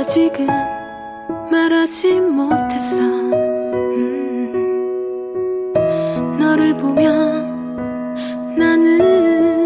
아직은 말하지 못했어. 음 너를 보면 나는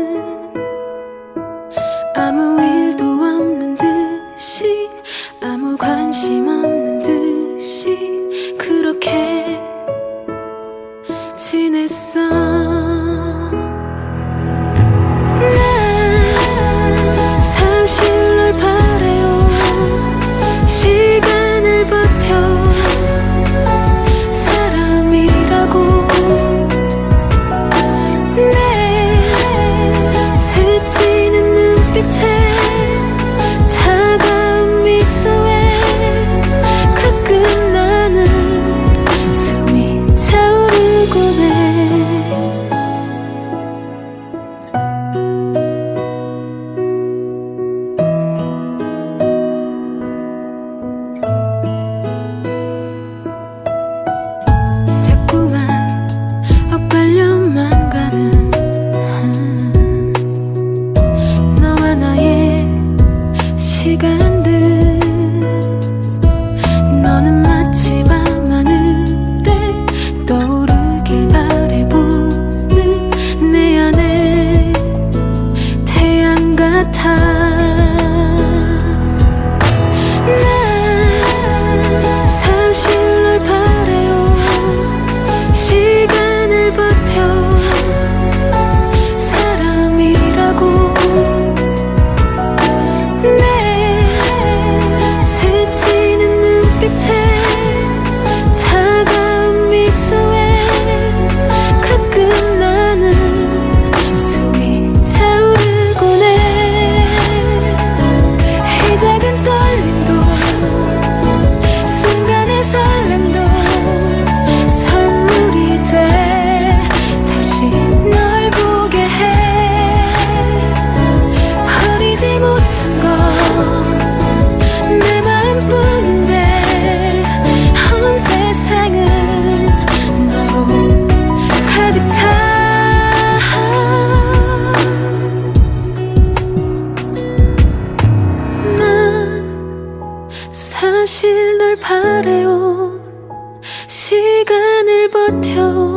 사실 널 바래요. 시간을 버텨. 사